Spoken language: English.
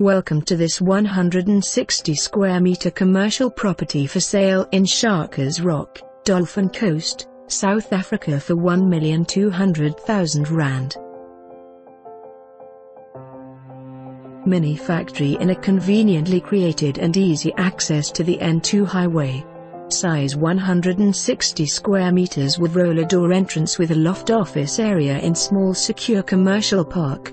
Welcome to this 160 square meter commercial property for sale in Shaka's Rock, Dolphin Coast, South Africa for 1,200,000 Rand. Mini factory in a conveniently created and easy access to the N2 highway. Size 160 square meters with roller door entrance with a loft office area in small secure commercial park.